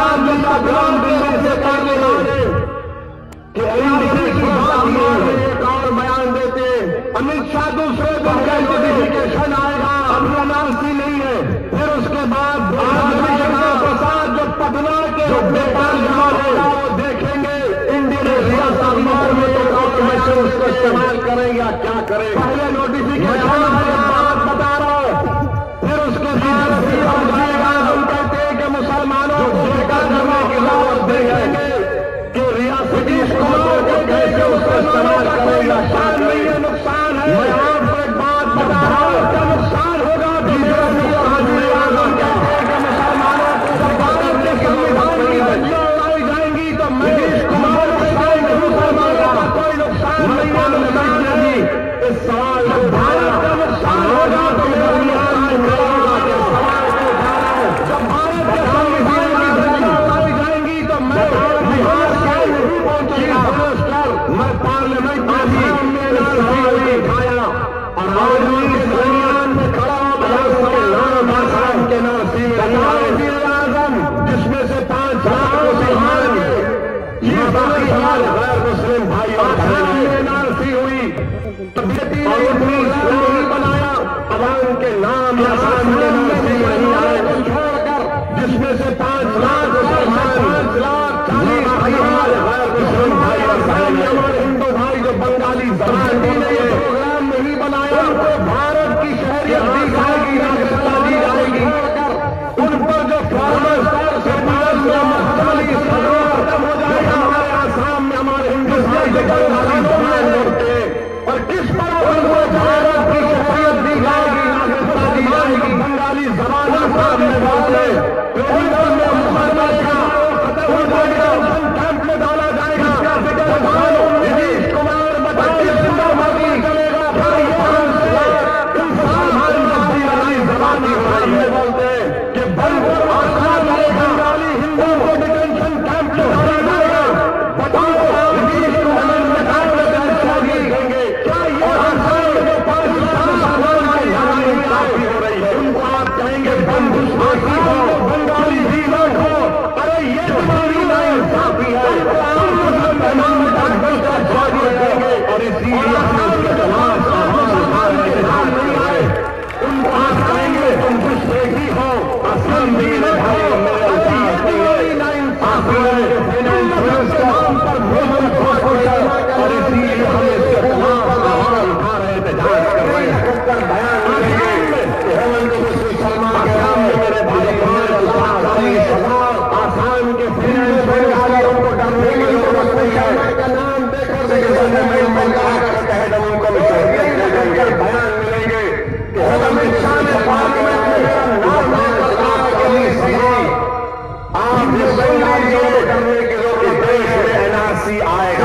Gram جی دلّی سے parliament ایک اور بیان دیتے امت شاہ دوسرے نوٹیفکیشن آئے گا۔ ہمارا نام سی نہیں ہے۔ پھر اس کے بعد پرساد جو پٹنا کے بیٹال جماعت وہ دیکھیں گے۔ انڈیا میں اس کا استعمال کریں یا کیا کریں۔ اور بنایا کے نام তারা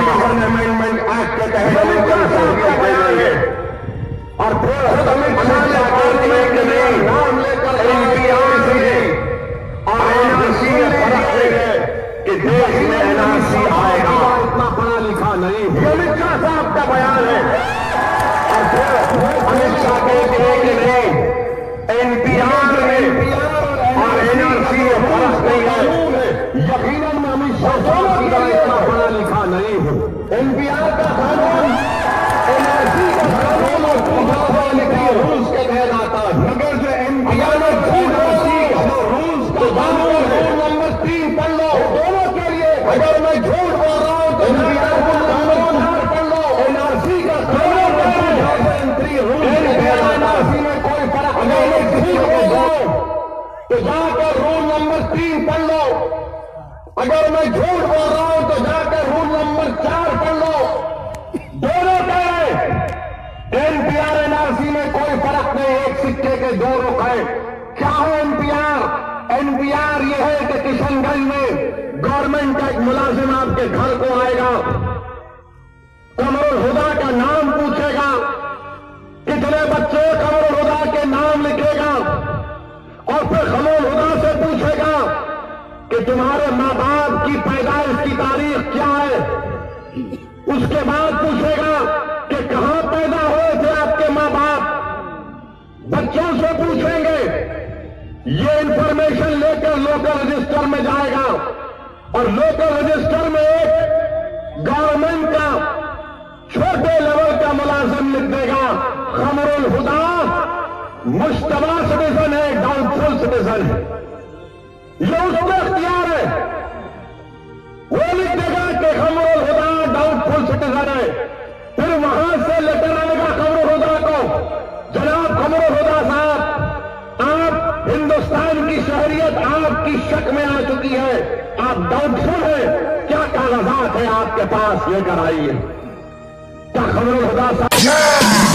گورنمنٹ ایکٹ کے تحت اور پھر خود امت شاہ کے نام لے کر امتیاز دیے اور این آر سی میں فرق لے گئے کہ دیش میں این آر سی آئے گا اتنا پڑھا لکھا نہیں یہ امت شاہ صاحب کا بیان ہے اور پھر امت شاہ کہتے ہیں کہ این پی آر میں اور این آر سی نے فرق نہیں ہے یقیناً امت شاہ صاحب انبیاء کا قانون انرجی کا قانون اور پوجا کا روز کے بہن آتا ہے۔ مگر جو انبیاء نے جھوٹ بولی روز کا قانون رول نمبر تین پڑھ لو دونوں کے لیے اگر میں جھوٹ بول رہا ہوں، تو انبیاء کا قانون پڑھ لو۔ انرجی کا قانون روز کے بہن آتا میں کوئی فرق نہیں۔ جھوٹ ہو رہا ہوں، تو جا کر رول نمبر تین پڑھ لو اگر میں جھوٹ بول رہا ہوں تو جا کر رول نمبر چار پڑھ لو۔ دونوں پہ M P R N R C میں کوئی فرق نہیں، ایک سکے کے دو رخ ہے کیا ہو M P R? M P R یہ ہے کہ کشن گنج میں گورنمنٹ کا ایک ملازم آپ کے گھر کو آئے گا۔ کمر ہدا کا نام پوچھے گا۔ کتنے بچے کمر ہدا کے نام لکھے گا۔ اور پھر خلول کہ تمہارے ماں باپ کی پیدائش کی تاریخ کیا ہے؟ اس کے بعد پوچھے گا کہ کہاں پیدا ہوئے تھے آپ کے ماں باپ؟ بچوں سے پوچھیں گے۔ یہ انفارمیشن لے کر لوکل رجسٹر میں جائے گا۔ اور لوکل رجسٹر میں ایک گورنمنٹ کا چھوٹے لیول کا ملازم لکھ دے گا۔ خمر الہدا، مشتبہ سٹیزن ہے ڈاؤن فل سٹیزن ہے۔ یہ اس کو اختیار ہے۔ وہ لکھ دے گا کہ خمر الہدا ڈاؤن فل سٹیزن ہے پھر وہاں سے لے کر آئے گا خمر الہدا کو۔ جناب خمر الہدا صاحب، آپ ہندوستان کی شہریت آپ کی شک میں آ چکی ہے۔ آپ ڈاؤٹ فل ہیں۔ کیا کاغذات ہیں آپ کے پاس؟ لے کر آئیے۔ کیا خبر الہدا صاحب؟